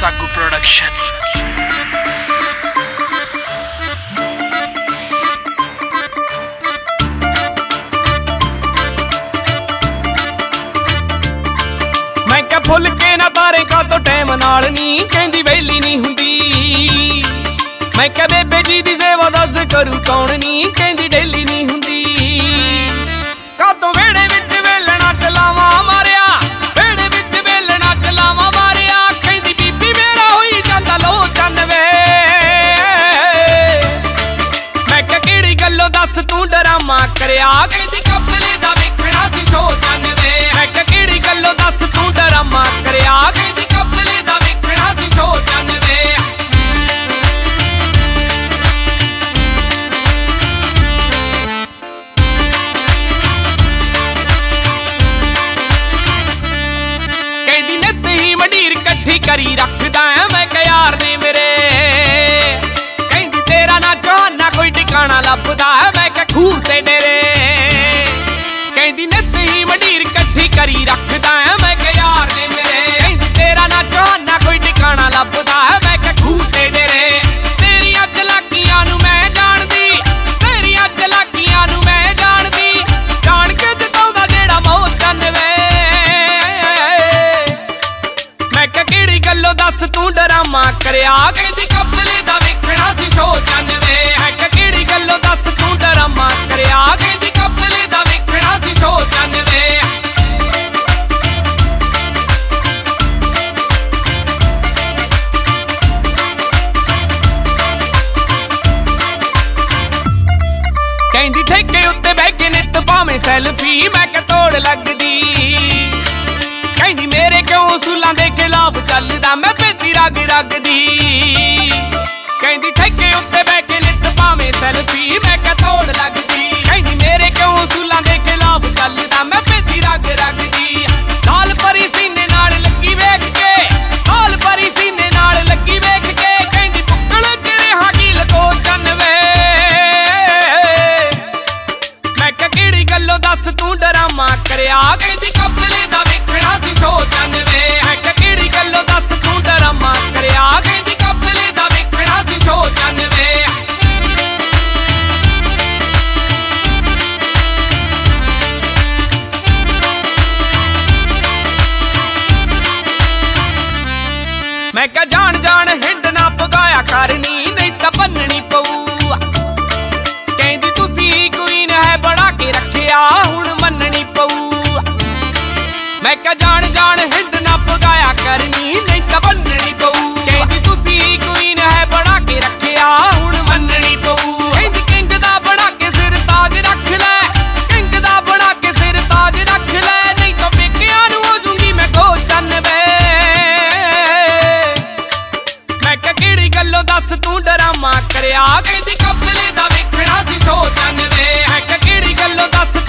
ਸਾਕੂ production ਮੈਂ ਕਿਹਾ ਫੁੱਲ ਕੇ ਨਾ ਤਾਰੇ ਕਾ ਤੋਂ ਟਾਈਮ ਨਾਲ ਨਹੀਂ ਕਹਿੰਦੀ ਵੇਲੀ ਨਹੀਂ ਹੁੰਦੀ। ਮੈਂ ਕਿਹਾ ਬੇਬੇ ਜੀ ਦੀ ਸੇਵਾ ਦੱਸ ਕਰੂ ਕੌਣ ਨਹੀਂ ਕਹਿੰਦੀ ਡੇਲੀ ਨਹੀਂ ਡਰਾਮਾ ਕਰਿਆ। ਕਹਿੰਦੀ ਕਪਲੇ ਦਾ ਵੇਖਣਾ ਸੀ ਸ਼ੋ ਚੰਨਵੇ ਮੈਂ ਕਿਹੜੀ ਗੱਲੋਂ ਦੱਸ ਤੂੰ ਡਰਾਮਾ ਕਰਿਆ? ਕਹਿੰਦੀ ਕਪਲੇ ਦਾ ਵੇਖਣਾ ਸੀ ਸ਼ੋ ਚੰਨਵੇ ਕਹਿੰਦੀ ਨਿੱਤ ਹੀ ਮੰਡੀਰ ਇਕੱਠੀ ਕਰੀ ਰੱਖਦਾ ਕਰੀ ਰੱਖਦਾ ਐ। ਮੈਂ ਕਿ ਯਾਰ ਨੇ ਮੇਰੇ ਕਹਿੰਦੀ ਤੇਰਾ ਨਾ ਜਹਾਨਾ ਕੋਈ ਟਿਕਾਣਾ ਲੱਭਦਾ ਐ। ਮੈਂ ਕਿ ਖੂਹ ਡੇਰੇ। ਤੇਰੀਆਂ ਚਲਾਕੀਆਂ ਨੂੰ ਮੈਂ ਜਾਣਦੀ ਤੇਰੀਆਂ ਚਲਾਕੀਆਂ ਨੂੰ ਮੈਂ ਜਾਣਦੀ। ਜਾਣ ਕੇ ਜਤਾਉਂਦਾ ਜਿਹੜਾ ਮੋਹ ਚੰਨਵੇ ਮੈਂ ਕਿਹਾ, ਕਿਹੜੀ ਗੱਲੋਂ ਦੱਸ ਤੂੰ ਡਰਾਮਾ ਕਰਿਆ? ਕਹਿੰਦੀ, ਕਪਲੇ ਦਾ ਵੇਖਣਾ ਸੀ ਸ਼ੋ ਚੰਨਵੇ ਹੈ ਕਿ ਕਿਹੜੀ ਗੱਲੋਂ ਦੱਸ ਤੂੰ ਡਰਾਮਾ ਕਰਿਆ? ਕਹਿੰਦੀ ਠੇਕੇ ਉੱਤੇ ਬਹਿ ਕੇ ਨਿੱਤ ਪਾਵੇਂ ਸੈਲਫੀ ਮੈਂ ਕਿ ਤੋੜ ਲੱਗਦੀ। ਕਹਿੰਦੀ ਮੇਰੇ ਕਿਉਂ ਉਸੂਲਾਂ ਦੇ ਖਿਲਾਫ ਚੱਲਦਾ? ਮੈਂ ਬੇਤੀ ਰਗ ਰਗ ਕਹਿੰਦੀ ਠੇਕੇ ਉੱਤੇ ਬਹਿ ਕੇ ਨਿੱਤ ਪਾਵੇਂ ਸੈਲਫੀ ਮੈਂ ਕਿ ਤੋੜ ਲੱਗਦੀ। ਮੈਂ ਕਹ, ਜਾਣ ਜਾਣ ਹਿੰਦ ਨਾ ਪਗਾਇਆ ਕਰਨੀ ਨਹੀਂ ਤਾਂ ਬੰਨਣੀ ਪਊ। ਕਹਿੰਦੀ, ਤੁਸੀਂ ਕੁਈਨ ਹੈ, ਬਣਾ ਕੇ ਰੱਖਿਆ, ਹੁਣ ਮੰਨਣੀ ਪਊ। ਕਹਿੰਦੀ ਕਿੰਗ ਦਾ ਬਣਾ ਕੇ ਸਿਰ ਤਾਜ ਰੱਖ ਲੈ ਕਿੰਗ ਦਾ ਬਣਾ ਕੇ ਸਿਰ ਤਾਜ ਰੱਖ ਲੈ, ਨਹੀਂ ਤਾਂ ਪੇਕਿਆਂ ਨੂੰ ਹੋ ਜੂੰਗੀ ਮੈਂ ਕੋ ਚੰਨ ਵੇ। ਮੈਂ ਕਹ, ਕਿਹੜੀ ਗੱਲੋਂ ਦੱਸ ਤੂੰ ਡਰਾਮਾ ਕਰਿਆ? ਕਹਿੰਦੀ, ਕਪਲੇ ਦਾ ਵੇਖਣਾ ਸੀ ਸ਼ੋ ਚੰਨ ਵੇ। ਹੈ ਕਿਹੜੀ ਗੱਲੋਂ ਦੱਸ